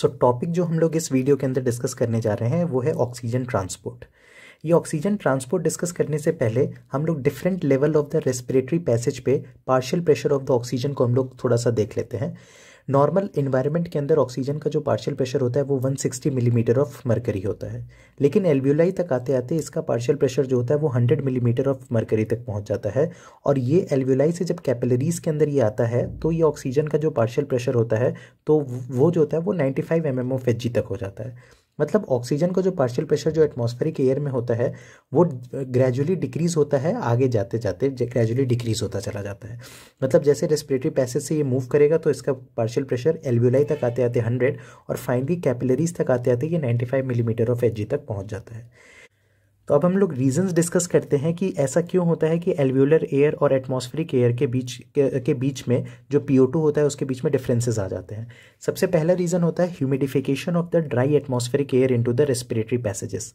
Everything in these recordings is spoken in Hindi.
सो टॉपिक जो हम लोग इस वीडियो के अंदर डिस्कस करने जा रहे हैं, वो है ऑक्सीजन ट्रांसपोर्ट ये ऑक्सीजन ट्रांसपोर्ट डिस्कस करने से पहले हम लोग different level of the respiratory passage पे partial pressure of the oxygen को हम लोग थोड़ा सा देख लेते हैं। नॉर्मल इन्वायरमेंट के अंदर ऑक्सीजन का जो पार्शियल प्रेशर होता है, वो 160 मिलीमीटर ऑफ़ मरकरी होता है। लेकिन एल्व्यूलाई तक आते आते इसका पार्शियल प्रेशर जो होता है, वो 100 मिलीमीटर ऑफ़ मरकरी तक पहुँच जाता है। और ये एल्व्यूलाई से जब कैपिलरीज के अंदर ये आता है तो ये ऑक्सीजन का जो पार्शियल प्रेशर होता है तो वो जो होता है, वो ninety five M of H तक हो जाता है। मतलब ऑक्सीजन का जो पार्शियल प्रेशर जो एटमॉस्फेरिक एयर में होता है, वो ग्रेजुअली डिक्रीज होता है, आगे जाते जाते ग्रेजुअली डिक्रीज होता चला जाता है। मतलब जैसे रेस्पिरेटरी पैसेज से ये मूव करेगा तो इसका पार्शियल प्रेशर एल्व्यूलाई तक आते आते हंड्रेड और फाइनली कैपिलरीज तक आते आते ये ninety five millimetre of H तक पहुँच जाता है। तो अब हम लोग रीजंस डिस्कस करते हैं कि ऐसा क्यों होता है कि एल्व्यूलर एयर और एटमॉस्फेरिक एयर के बीच के, के बीच में जो पी होता है उसके बीच में डिफरेंसेस आ जाते हैं। सबसे पहला रीज़न होता है humidification of the dry atmospheric air into the respiratory passages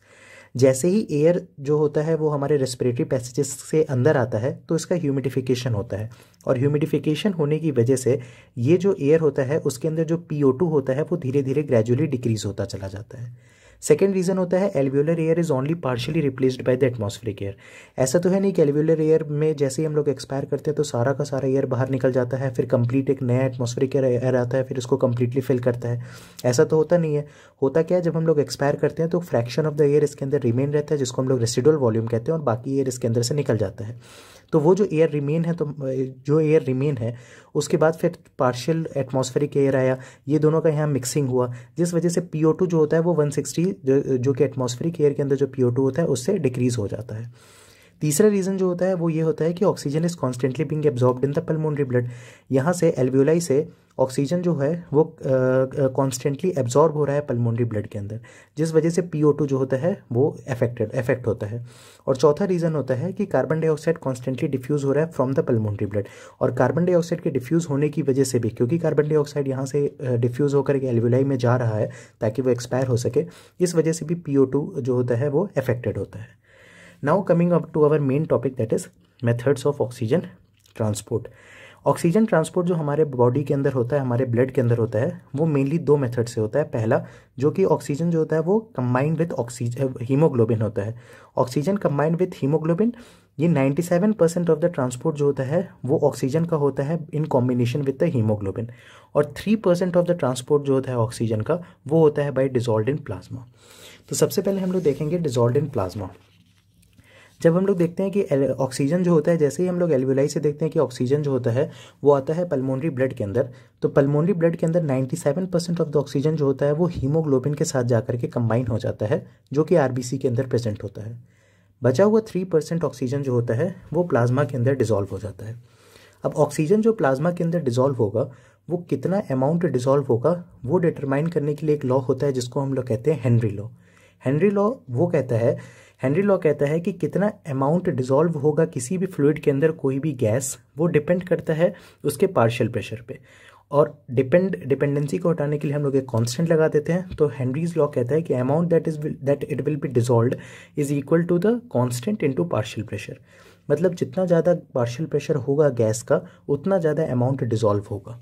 जैसे ही एयर जो होता है वो हमारे रेस्पिरेटरी पैसेजेस से अंदर आता है तो इसका ह्यूमिडिफिकेशन होता है। और ह्यूमिडिफिकेशन होने की वजह से ये जो एयर होता है उसके अंदर जो पी होता है वो धीरे धीरे ग्रेजुअली डिक्रीज होता चला जाता है। सेकेंड रीजन होता है alveolar air is only partially replaced by the atmospheric air ऐसा तो है नहीं कि एलव्यूलर एयर में जैसे ही हम लोग एक्सपायर करते हैं तो सारा का सारा एयर बाहर निकल जाता है, फिर कंप्लीट एक नया एटमॉस्फेरिक एयर आता है, फिर उसको कंप्लीटली फिल करता है। ऐसा तो होता नहीं है। होता क्या है, जब हम लोग एक्सपायर करते हैं तो फ्रैक्शन ऑफ़ द एयर इसके अंदर रिमेन रहता है, जिसको हम लोग रेसिडुअल वॉल्यूम कहते हैं, और बाकी एयर इसके अंदर से निकल जाता है। तो वो जो एयर रिमेन है तो जो एयर रिमेन है, उसके बाद फिर पार्शियल एटमॉस्फेरिक एयर आया। ये दोनों का यहाँ मिक्सिंग हुआ, जिस वजह से पी जो होता है, वो 160 जो, कि एटमॉस्फेरिक एयर के अंदर जो पी होता है उससे डिक्रीज हो जाता है। तीसरा रीज़न जो होता है वो ये होता है कि oxygen is constantly being absorb in the pulmonary blood यहाँ से एल्व्यूलाई से ऑक्सीजन जो है, वो कॉन्स्टेंटली एब्जॉर्ब हो रहा है पल्मोनरी ब्लड के अंदर, जिस वजह से पी जो होता है, वो अफेक्टेड अफेक्ट होता है। और चौथा रीज़न होता है कि कार्बन डाइऑक्साइड कॉन्स्टेंटली डिफ्यूज़ हो रहा है फ्रॉम द पल्मोनरी ब्लड और कार्बन डाइऑक्साइड के डिफ्यूज़ होने की वजह से भी, क्योंकि कार्बन डाइऑक्साइड यहाँ से डिफ्यूज़ होकर के एल्वुलाई में जा रहा है, ताकि वो एक्सपायर हो सके, इस वजह से भी पी जो होता है, वो अफेक्टेड होता है। Now coming up to our main topic that is methods of oxygen transport oxygen transport जो हमारे बॉडी के अंदर होता है, हमारे ब्लड के अंदर होता है, वो मेनली दो मेथड से होता है। पहला, जो कि ऑक्सीजन जो होता है, वो कंबाइंड विथ ऑक्सीजन हीमोग्लोबिन होता है। ऑक्सीजन कंबाइंड विथ हीमोग्लोबिन ये 97 परसेंट ऑफ़ द ट्रांसपोर्ट जो होता है, वो ऑक्सीजन का होता है in combination with the haemoglobin और 3 परसेंट ऑफ़ द ट्रांसपोर्ट जो होता है ऑक्सीजन का, वो होता है बाई डिजॉल्ड इन प्लाज्मा तो सबसे पहले हम लोग देखेंगे डिजॉल्व इन प्लाज्मा जब हम लोग देखते हैं कि ऑक्सीजन जो होता है, जैसे ही हम लोग एल्वुलाई से देखते हैं कि ऑक्सीजन जो होता है, वो आता है पल्मोनरी ब्लड के अंदर तो पल्मोनरी ब्लड के अंदर 97 परसेंट ऑफ़ द ऑक्सीजन जो होता है, वो हीमोग्लोबिन के साथ जाकर के कंबाइन हो जाता है, जो कि आरबीसी के अंदर प्रेजेंट होता है। बचा हुआ थ्री परसेंट ऑक्सीजन जो होता है, वो प्लाज्मा के अंदर डिजॉल्व हो जाता है। अब ऑक्सीजन जो प्लाज्मा के अंदर डिजॉल्व होगा, वो कितना अमाउंट डिजॉल्व होगा, वो डिटरमाइन करने के लिए एक लॉ होता है, जिसको हम लोग कहते हैं हेनरी लॉ हेनरी लॉ वो कहता है हेनरी लॉ कहता है कि कितना अमाउंट डिजॉल्व होगा किसी भी फ्लूड के अंदर कोई भी गैस वो डिपेंड करता है उसके पार्शियल प्रेशर पे। और डिपेंड डिपेंडेंसी को हटाने के लिए हम लोग एक कांस्टेंट लगा देते हैं। तो हेनरीज लॉ कहता है कि amount that is that it will be dissolve is equal to the constant into partial pressure मतलब जितना ज़्यादा पार्शियल प्रेशर होगा गैस का, उतना ज़्यादा अमाउंट डिजॉल्व होगा।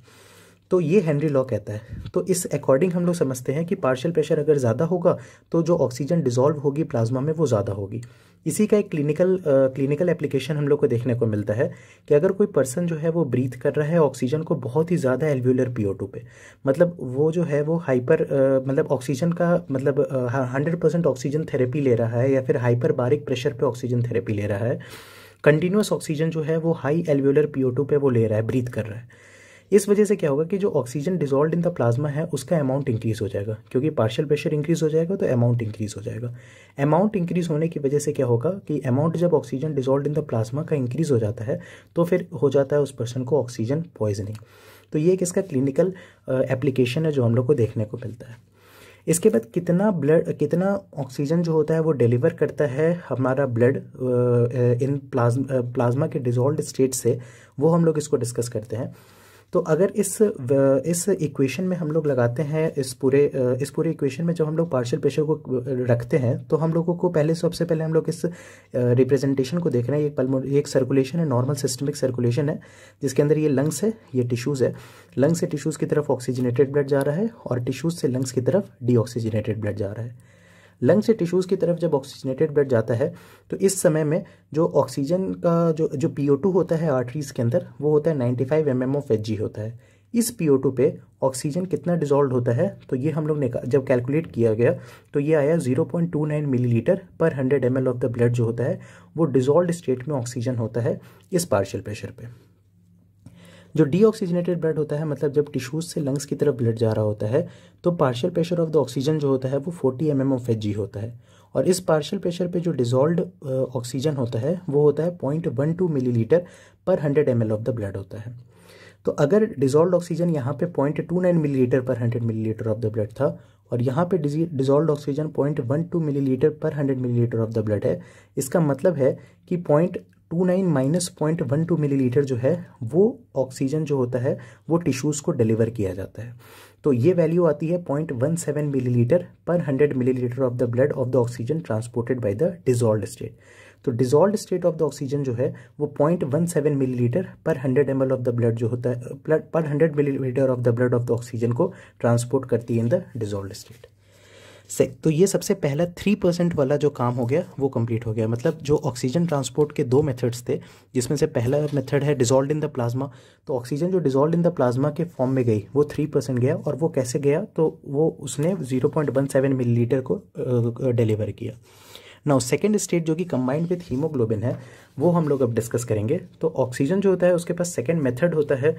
तो ये हेनरी लॉ कहता है। तो इस अकॉर्डिंग हम लोग समझते हैं कि पार्शियल प्रेशर अगर ज़्यादा होगा तो जो ऑक्सीजन डिजॉल्व होगी प्लाज्मा में वो ज़्यादा होगी। इसी का एक क्लिनिकल क्लिनिकल एप्लीकेशन हम लोग को देखने को मिलता है कि अगर कोई पर्सन जो है वो ब्रीथ कर रहा है ऑक्सीजन को बहुत ही ज़्यादा एल्व्यूलर पी पे मतलब वो जो है वो हाइपर uh, मतलब ऑक्सीजन का मतलब हंड्रेड परसेंट ऑक्सीजन थेरेपी ले रहा है या फिर हाइपर बारिक प्रेशर पे ऑक्सीजन थेरेपी ले रहा है कंटिन्यूस ऑक्सीजन जो है वो हाई एल्व्यूलर पी पे वो ले रहा है ब्रीथ कर रहा है। इस वजह से क्या होगा कि जो oxygen dissolve in the plasma है, उसका अमाउंट इंक्रीज हो जाएगा। क्योंकि पार्शियल प्रेशर इंक्रीज हो जाएगा तो अमाउंट इंक्रीज हो जाएगा। अमाउंट इंक्रीज होने की वजह से क्या होगा कि अमाउंट जब oxygen dissolve in the plasma का इंक्रीज हो जाता है तो फिर हो जाता है उस पर्सन को ऑक्सीजन पॉइजनिंग तो ये एक इसका क्लिनिकल एप्लीकेशन है जो हम लोग को देखने को मिलता है। इसके बाद कितना ब्लड कितना ऑक्सीजन जो होता है वो डिलीवर करता है हमारा ब्लड इन प्लाज्मा प्लाज्मा के डिजॉल्व स्टेट से, वो हम लोग इसको डिस्कस करते हैं। तो अगर इस इस इक्वेशन में हम लोग लगाते हैं, इस पूरे इस पूरे इक्वेशन में जब हम लोग पार्शियल प्रेशर को रखते हैं तो हम लोगों को पहले, सबसे पहले हम लोग इस रिप्रेजेंटेशन को देख रहे हैं। एक एक सर्कुलेशन है नॉर्मल सिस्टमिक सर्कुलेशन है, जिसके अंदर ये लंग्स है, ये टिश्यूज़ है। लंग्स से टिश्यूज़ की तरफ़ ऑक्सीजनेटेड ब्लड जा रहा है और टिश्यूज़ से लंग्स की तरफ़ डीऑक्सीजनेटेड ब्लड जा रहा है। लंग से टिश्यूज़ की तरफ़ जब ऑक्सीजनेटेड ब्लड जाता है तो इस समय में जो ऑक्सीजन का जो जो पी होता है आर्टरीज के अंदर, वो होता है ninety five M M of H G होता है। इस पी पे ऑक्सीजन कितना डिजॉल्व होता है तो ये हम लोग ने जब कैलकुलेट किया गया तो ये आया 0.29 millilitre per 100 M L of the blood जो होता है, वो डिजॉल्व स्टेट में ऑक्सीजन होता है इस पार्शियल प्रेशर पे। जो डीऑक्सीजनेटेड ब्लड होता है मतलब जब टिश्यूज से लंग्स की तरफ़ ब्लड जा रहा होता है तो partial pressure of the oxygen जो होता है, वो forty M M of H G होता है। और इस पार्शियल प्रेशर पे जो डिजॉल्व ऑक्सीजन होता है, वो होता है point one two millilitre per hundred M L of the blood होता है। तो अगर डिजॉल्व ऑक्सीजन यहाँ पे point two nine millilitre per hundred millilitre of the blood था, और यहाँ पे dissolve oxygen point one two millilitre per hundred millilitre of the blood है, इसका मतलब है कि point two nine minus point one two millilitre जो है, वो ऑक्सीजन जो होता है, वो टिश्यूज़ को डिलीवर किया जाता है। तो ये वैल्यू आती है point one seven millilitre per hundred millilitre of the blood of the oxygen transported by the dissolve state. तो dissolve state of the oxygen जो है, वो point one seven millilitre per hundred M of the blood जो होता है per hundred millilitre of the blood of the oxygen को ट्रांसपोर्ट करती है इन द डिजॉल्व स्टेट। से तो ये सबसे पहला थ्री परसेंट वाला जो काम हो गया, वो कंप्लीट हो गया। मतलब जो ऑक्सीजन ट्रांसपोर्ट के दो मेथड्स थे, जिसमें से पहला मेथड है डिजॉल्व इन द प्लाज्मा तो ऑक्सीजन जो डिजॉल्व इन द प्लाज्मा के फॉर्म में गई, वो थ्री परसेंट गया और वो कैसे गया तो वो उसने zero point one seven millilitre को डिलीवर किया। नाउ सेकेंड स्टेट जो कि कंबाइंड विथ हीमोग्लोबिन है, वो हम लोग अब डिस्कस करेंगे। तो ऑक्सीजन जो होता है, उसके पास सेकेंड मेथड होता है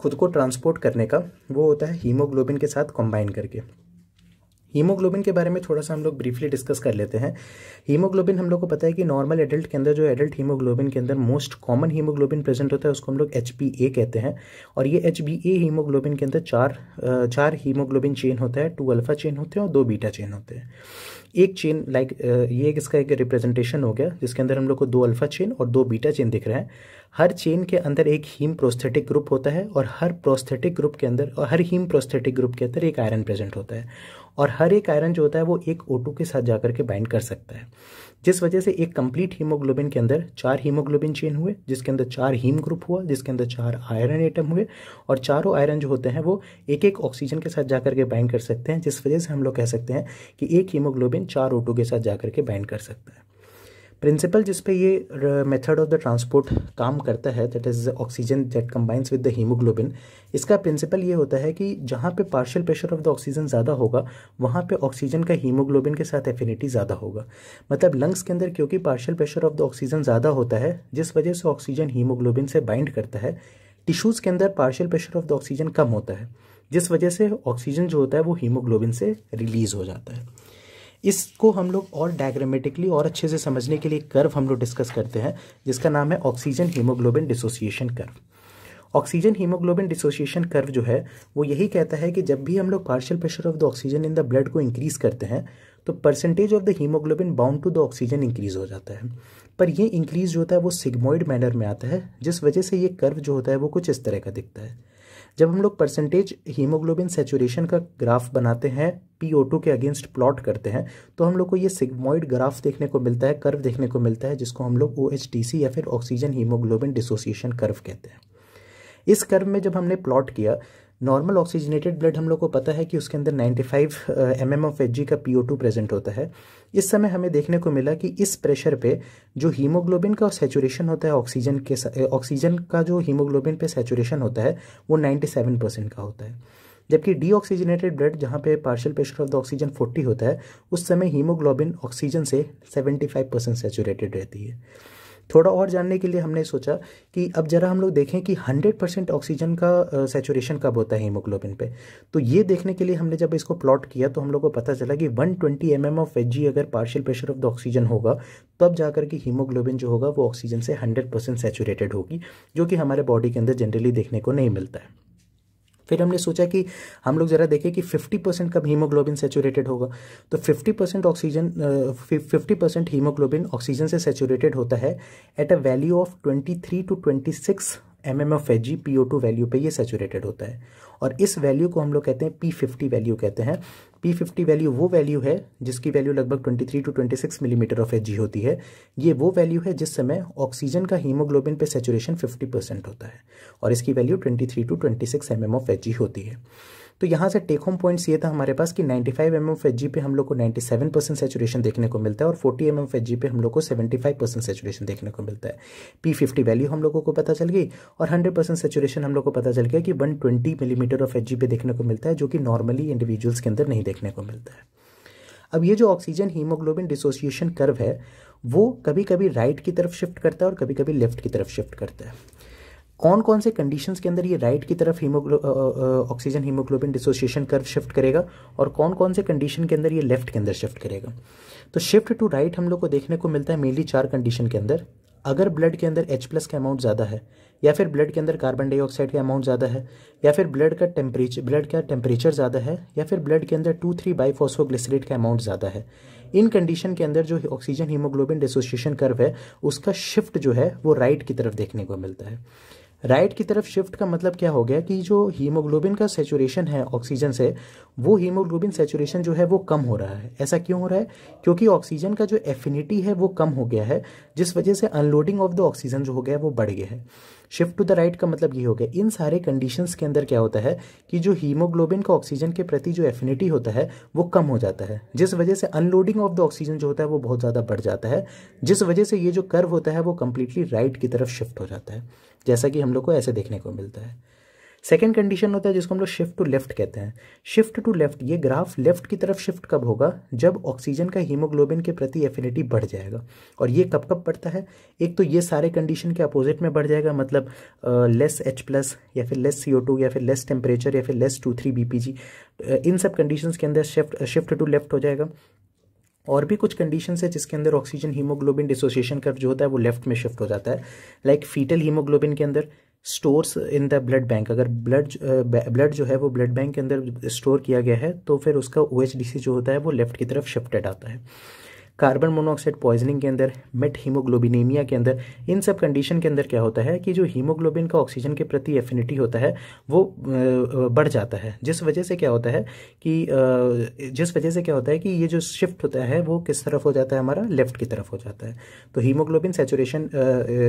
खुद को ट्रांसपोर्ट करने का, वो होता है हीमोग्लोबिन के साथ कंबाइन करके। हीमोग्लोबिन के बारे में थोड़ा सा हम लोग ब्रीफली डिस्कस कर लेते हैं। हीमोग्लोबिन हम लोग को पता है कि नॉर्मल एडल्ट के अंदर, जो एडल्ट हीमोग्लोबिन के अंदर मोस्ट कॉमन हीमोग्लोबिन प्रेजेंट होता है, उसको हम लोग एच कहते हैं। और ये एचबीए हीमोग्लोबिन के अंदर चार चार हीमोग्लोबिन चेन होता है। टू अल्फ़ा चेन होते हैं और दो बीटा चेन होते हैं। एक चेन लाइक ये इसका एक रिप्रेजेंटेशन हो गया, जिसके अंदर हम लोग को दो अल्फ़ा चेन और दो बीटा चेन दिख रहे हैं। हर चेन के अंदर एक हीम प्रोस्थेटिक ग्रुप होता है और हर प्रोस्थेटिक ग्रुप के अंदर, और हर हीम प्रोस्थेटिक ग्रुप के अंदर एक आयरन प्रेजेंट होता है। और हर एक आयरन जो होता है वो एक ओ के साथ जाकर के बाइंड कर सकता है। जिस वजह से एक कंप्लीट हीमोग्लोबिन के अंदर चार हीमोग्लोबिन चेन हुए, जिसके अंदर चार हीम ग्रुप हुआ, जिसके अंदर चार आयरन एटम हुए, और चारों आयरन जो होते हैं वो एक एक ऑक्सीजन के साथ जाकर के बाइंड कर सकते हैं, जिस वजह से हम लोग कह सकते हैं कि एक हीमोग्लोबिन चार ओटो के साथ जाकर के बाइंड कर सकता है। प्रिंसिपल जिस पे ये मेथड ऑफ़ द ट्रांसपोर्ट काम करता है that is oxygen that combines with the haemoglobin इसका प्रिंसिपल ये होता है कि जहाँ पे partial pressure of the oxygen ज़्यादा होगा, वहाँ पे ऑक्सीजन का हीमोग्लोबिन के साथ एफिनिटी ज़्यादा होगा। मतलब लंग्स के अंदर क्योंकि partial pressure of the oxygen ज़्यादा होता है, जिस वजह से ऑक्सीजन हीमोग्लोबिन से बाइंड करता है टिश्यूज़ के अंदर partial pressure of the oxygen कम होता है, जिस वजह से ऑक्सीजन जो होता है वो हीमोग्लोबिन से रिलीज़ हो जाता है। इसको हम लोग और डायग्रामेटिकली और अच्छे से समझने के लिए कर्व हम लोग डिस्कस करते हैं, जिसका नाम है oxygen haemoglobin dissociation curve oxygen haemoglobin dissociation curve जो है, वो यही कहता है कि जब भी हम लोग partial pressure of the oxygen in the blood को इंक्रीज करते हैं तो percentage of the haemoglobin bound to the oxygen increase हो जाता है। पर ये इंक्रीज जो होता है, वो सिग्मोइड मैनर में आता है, जिस वजह से ये कर्व जो होता है, वो कुछ इस तरह का दिखता है। जब हम लोग परसेंटेज हीमोग्लोबिन सेचुरेशन का ग्राफ बनाते हैं पी के अगेंस्ट प्लॉट करते हैं तो हम लोग को ये सिग्मोइड ग्राफ देखने को मिलता है कर्व देखने को मिलता है, जिसको हम लोग ओएचटीसी या फिर ऑक्सीजन हीमोग्लोबिन डिसोसिएशन कर्व कहते हैं। इस कर्व में जब हमने प्लॉट किया नॉर्मल ऑक्सीजनेटेड ब्लड हम लोग को पता है कि उसके अंदर 95 five M M of HG का पी प्रेजेंट होता है। इस समय हमें देखने को मिला कि इस प्रेशर पे जो हीमोग्लोबिन का सेचुरेशन होता है ऑक्सीजन के ऑक्सीजन का जो हीमोग्लोबिन पे सेचुरेशन होता है, वो 97 परसेंट का होता है। जबकि डीऑक्सीजनेटेड ब्लड जहाँ पे partial pressure of the oxygen 40 होता है, उस समय हीमोग्लोबिन ऑक्सीजन से 75 परसेंट सेचुरेटेड रहती है। थोड़ा और जानने के लिए हमने सोचा कि अब ज़रा हम लोग देखें कि 100 परसेंट ऑक्सीजन का सेचुरेशन कब होता है हीमोग्लोबिन पे। तो ये देखने के लिए हमने जब इसको प्लॉट किया तो हम लोग को पता चला कि 120 twenty M of H G अगर partial pressure of the oxygen होगा, तब जाकर के हीमोग्लोबिन जो होगा वो ऑक्सीजन से हंड्रेड परसेंट सेचुरेटेड होगी, जो कि हमारे बॉडी के अंदर जनरली देखने को नहीं मिलता है। फिर हमने सोचा कि हम लोग ज़रा देखें कि 50 परसेंट कब हीमोग्लोबिन सेचुरेटेड होगा। तो 50 percent oxygen fifty percent haemoglobin oxygen से सेचुरेटेड होता है at a value of 23 to 26 M M of H G P O two value पे ये सेचुरेटेड होता है। और इस वैल्यू को हम लोग कहते हैं पी फिफ्टी वैल्यू कहते हैं। पी फिफ्टी वैल्यू वो वैल्यू है जिसकी वैल्यू लगभग twenty three to twenty six millimetre of H होती है। ये वो वैल्यू है जिस समय ऑक्सीजन का हीमोग्लोबिन पे सेचुरेशन फिफ्टी परसेंट होता है। और इसकी value twenty three to twenty six M M of H होती है। तो यहाँ से टेक होम पॉइंट्स ये था हमारे पास कि 95 फाइव एम एफ़ पे हम लोग को 97 परसेंट सेचुरेशन देखने को मिलता है और 40 एम एफ़ पे हम लोग को 75 परसेंट सेचुरेशन देखने को मिलता है। पी फिफ्टी वैल्यू हम लोगों को पता चल गई और 100 परसेंट सेचुरेशन हम लोग को पता चल गया कि 120 मिलीमीटर ऑफ़ एच पे देखने को मिलता है, जो कि नॉर्मली इंडिविजुअल्स के अंदर नहीं देखने को मिलता है। अब ये जो ऑक्सीजन हीमोग्लोबिन डिसोसिएशन कर्व है, वो कभी कभी राइट की तरफ़ शिफ्ट करता है और कभी कभी लेफ़्ट की तरफ़ शिफ्ट करता है। कौन कौन से कंडीशंस के अंदर ये राइट की तरफ़ हीमोग्लो oxygen haemoglobin dissociation curve shift करेगा और कौन कौन से कंडीशन के अंदर ये लेफ़्ट के अंदर शिफ्ट करेगा। तो शिफ्ट टू राइट हम लोग को देखने को मिलता है मेनली चार कंडीशन के अंदर। अगर ब्लड के अंदर एच प्लस का अमाउंट ज़्यादा है, या फिर ब्लड के अंदर कार्बन डाइऑक्साइड का अमाउंट ज़्यादा है, या फिर ब्लड का टेम्परेचर ब्लड का टेम्परेचर ज़्यादा है, या फिर ब्लड के अंदर टू थ्री बाईफोस्फोग्लिसरेट का अमाउंट ज़्यादा है, इन कंडीशन के अंदर जो ऑक्सीजन हीमोग्लोबिन डिसोसिएशन कर्व है, उसका शिफ्ट जो है वो राइट की तरफ़ देखने को मिलता है। राइट right की तरफ़ शिफ्ट का मतलब क्या हो गया कि जो हीमोग्लोबिन का सेचुरेशन है ऑक्सीजन से, वो हीमोग्लोबिन सेचुरेशन जो है वो कम हो रहा है। ऐसा क्यों हो रहा है? क्योंकि ऑक्सीजन का जो एफिनिटी है वो कम हो गया है, जिस वजह से अनलोडिंग ऑफ़ द ऑक्सीजन जो हो गया है वो बढ़ गया है। शिफ्ट टू द राइट का मतलब ये हो गया। इन सारे कंडीशंस के अंदर क्या होता है कि जो हीमोग्लोबिन का ऑक्सीजन के प्रति जो एफिनिटी होता है, वो कम हो जाता है। जिस वजह से अनलोडिंग ऑफ़ द ऑक्सीजन जो होता है, वो बहुत ज़्यादा बढ़ जाता है। जिस वजह से ये जो कर्व होता है, वो कम्प्लीटली राइट की तरफ़ शिफ्ट हो जाता है। जैसा कि हम लोग को ऐसे देखने को मिलता है। सेकेंड कंडीशन होता है जिसको हम लोग शिफ्ट टू लेफ़्ट कहते हैं। शिफ्ट टू लेफ़्ट ये ग्राफ लेफ़्ट की तरफ़ शिफ्ट कब होगा? जब ऑक्सीजन का हीमोग्लोबिन के प्रति एफिनिटी बढ़ जाएगा। और ये कब कब बढ़ता है? एक तो ये सारे कंडीशन के अपोजिट में बढ़ जाएगा मतलब लेस एच प्लस या फिर लेस सी या फिर लेस टेम्परेचर या फिर लेस टू थ्री बी इन सब कंडीशन के अंदर शिफ्ट शिफ्ट टू लेफ़्ट हो जाएगा। और भी कुछ कंडीशन है जिसके अंदर ऑक्सीजन हीमोग्लोबिन डिसोसिएशन कर्व जो होता है, वो लेफ़्ट में शिफ्ट हो जाता है। लाइक फीटल हीमोग्लोबिन के अंदर stores in the blood bank. अगर ब्लड ब्लड जो है वो ब्लड बैंक के अंदर स्टोर किया गया है तो फिर उसका ओएचडीसी जो होता है वो लेफ़्ट की तरफ़ शिफ्टेड आता है। कार्बन मोनोऑक्साइड पॉइजनिंग के अंदर, मेट हीमोग्लोबिनेमिया के अंदर, इन सब कंडीशन के अंदर क्या होता है कि जो हीमोग्लोबिन का ऑक्सीजन के प्रति एफिनिटी होता है, वो बढ़ जाता है। जिस वजह से क्या होता है कि जिस वजह से क्या होता है कि ये जो शिफ्ट होता है, वो किस तरफ़ हो जाता है? हमारा लेफ़्ट की तरफ़ हो जाता है। तो हीमोग्लोबिन सेचुरेशन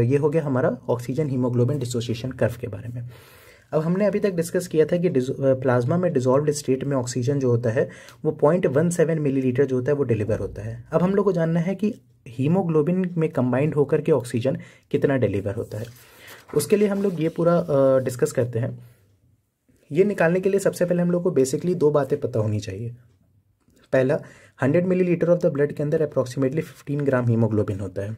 ये हो गया हमारा ऑक्सीजन हीमोग्लोबिन डिसोसिएशन कर्व के बारे में। अब हमने अभी तक डिस्कस किया था कि प्लाज्मा में डिजोल्व स्टेट में ऑक्सीजन जो होता है, वो पॉइंट वन सेवन मिलीलीटर जो होता है, वो डिलीवर होता है। अब हम लोग को जानना है कि हीमोग्लोबिन में कंबाइंड होकर के ऑक्सीजन कितना डिलीवर होता है। उसके लिए हम लोग ये पूरा डिस्कस करते हैं। ये निकालने के लिए सबसे पहले हम लोग को बेसिकली दो बातें पता होनी चाहिए। पहला hundred millilitre of the blood के अंदर अप्रॉक्सीमेटली फिफ्टीन ग्राम हीमोग्लोबिन होता है।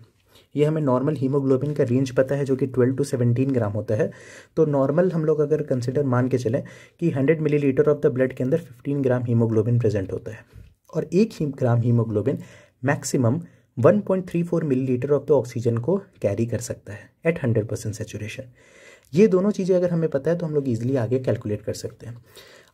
ये हमें नॉर्मल हीमोग्लोबिन का रेंज पता है जो कि 12 टू 17 ग्राम होता है। तो नॉर्मल हम लोग अगर कंसिडर मान के चलें कि 100 मिलीलीटर ऑफ़ द ब्लड के अंदर 15 ग्राम हीमोग्लोबिन प्रेजेंट होता है। और एक ही gram haemoglobin maximum 1.34 millilitre of the oxygen को कैरी कर सकता है एट 100 परसेंट सेचुरेशन ये दोनों चीज़ें अगर हमें पता है तो हम लोग ईजिली आगे कैलकुलेट कर सकते हैं।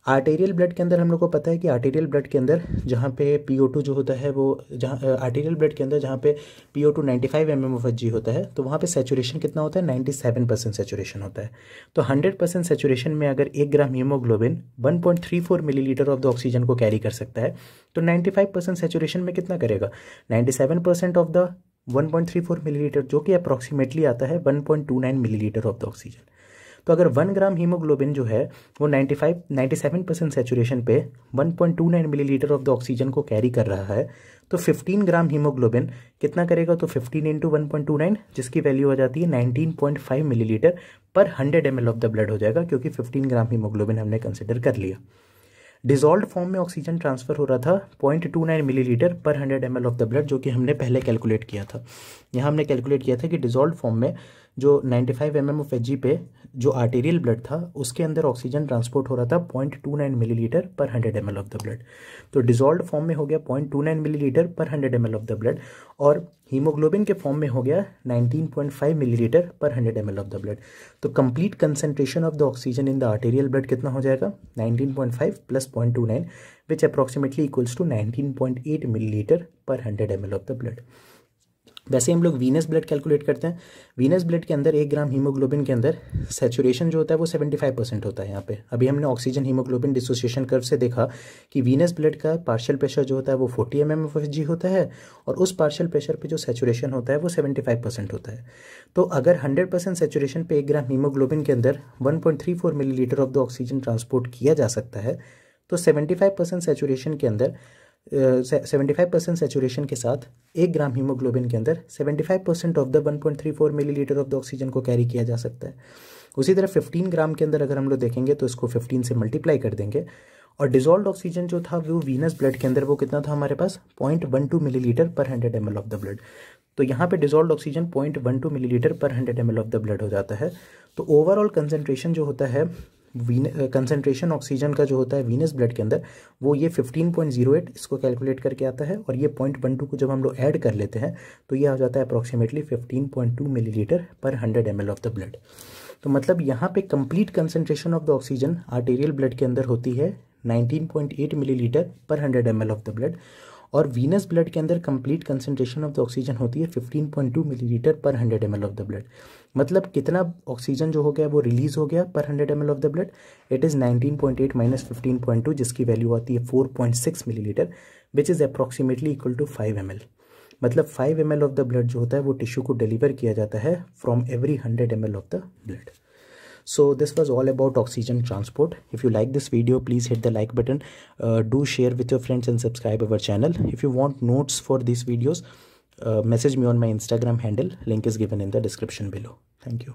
आर्टेरियल ब्लड के अंदर हम लोग को पता है कि आर्टेरियल ब्लड के अंदर जहाँ पे पी जो होता है वो जहाँ आर्टेरियल ब्लड के अंदर जहाँ पे P O two ninety five M M G होता है तो वहाँ पे सेचुरेशन कितना होता है? नाइन्टी सेवन परसेंट सेचुरेशन होता है। तो हंड्रेड परसेंट सेचुरेशन में अगर एक gram haemoglobin one point three four millilitre of the oxygen को कैरी कर सकता है तो नाइन्टी फाइव परसेंट सेचुरेशन में कितना करेगा? Ninety seven percent of the one point three four millilitre जो कि अप्रॉक्सीमेटली आता है one point two nine millilitre of the oxygen तो अगर वन ग्राम हीमोग्लोबिन जो है, वो 95 97 परसेंट सेचुरेशन पे 1.29 मिलीलीटर ऑफ़ द ऑक्सीजन को कैरी कर रहा है तो 15 ग्राम हीमोग्लोबिन कितना करेगा? तो 15 इंटू वन जिसकी वैल्यू आ जाती है 19.5 मिलीलीटर पर 100 एम ऑफ़ द ब्लड हो जाएगा, क्योंकि 15 ग्राम हीमोग्लोबिन हमने कंसिडर कर लिया। डिजोल्व फॉर्म में ऑक्सीजन ट्रांसफ़र हो रहा था point two nine millilitre per hundred M of the blood जो कि हमने पहले कैलकुलेट किया था। यहाँ हमने कैलकुलेट किया था कि डिजॉल्व फॉर्म में जो 95 five M M of H पे जो आर्टेरियल ब्लड था, उसके अंदर ऑक्सीजन ट्रांसपोर्ट हो रहा था point two nine millilitre per hundred M of the blood तो डिजोल्व फॉर्म में हो गया point two nine millilitre per hundred M of the blood और हीमोग्लोबिन के फॉर्म में हो गया nineteen point five millilitre per hundred M of the blood तो complete concentration of the oxygen in the arterial blood कितना हो जाएगा? Nineteen point five plus point two nine which approximately equals to nineteen point eight millilitre per hundred M of the blood वैसे हम लोग वीनस ब्लड कैलकुलेट करते हैं। वीनस ब्लड के अंदर एक ग्राम हीमोग्लोबिन के अंदर सेचुरेशन जो होता है वो सेवेंटी फाइव परसेंट होता है यहाँ पे। अभी हमने ऑक्सीजन हीमोग्लोबिन डिसोसिएशन कर्व से देखा कि वीनस ब्लड का पार्शियल प्रेशर जो होता है वो फोर्टी एम एम होता है और उस पार्शियल प्रेशर पे जो सेचुरेशन होता है वो सेवेंटी फाइव परसेंट होता है। तो अगर हंड्रेड परसेंट सेचुरेशन पे एक ग्राम हीमोग्लोबिन के अंदर one point three four millilitre of the oxygen transport किया जा सकता है तो सेवेंटी फाइव परसेंट सेचुरेशन के अंदर सेवेंटी फाइव परसेंट सेचुरेशन के साथ एक ग्राम हीमोग्लोबिन के अंदर seventy five percent of the one point three four millilitre of the oxygen को कैरी किया जा सकता है। उसी तरह फिफ्टीन ग्राम के अंदर अगर हम लोग देखेंगे तो इसको फिफ्टीन से मल्टीप्लाई कर देंगे। और डिजोल्व ऑक्सीजन जो था, वो वीनस ब्लड के अंदर वो कितना था हमारे पास? Point one two millilitre per hundred M of the blood तो यहाँ पे dissolve oxygen point one two millilitre per hundred M of the blood हो जाता है। तो ओवरऑल कंसेंट्रेशन जो होता है कंसनट्रेशन ऑक्सीजन का जो होता है वीनस ब्लड के अंदर, वो ये 15.08 इसको कैलकुलेट करके आता है और ये पॉइंट वन टू को जब हम लोग ऐड कर लेते हैं तो ये आ जाता है अप्रॉक्सीमेटली 15.2 मिलीलीटर पर 100 एम ऑफ़ द ब्लड तो मतलब यहाँ पे complete concentration of the oxygen arterial blood के अंदर होती है 19.8 millilitre per 100 M of the blood और वीनस ब्लड के अंदर complete concentration of the oxygen होती है 15.2 मिलीलीटर पर 100 एम ऑफ़ द ब्लड मतलब कितना ऑक्सीजन जो हो गया वो रिलीज़ हो गया per 100 M of the blood it is 19.8 point eight minus fifteen point two जिसकी वैल्यू आती है 4.6 millilitre which is approximately equal to 5 M मतलब 5 एम ऑफ़ द ब्लड जो होता है वो टिश्यू को डिलीवर किया जाता है from every 100 M of the blood so this was all about oxygen transport. If you like this video please hit the like button. Uh, do share with your friends and subscribe our channel. If you want notes for these videos uh, message me on my instagram handle. Link is given in the description below. Thank you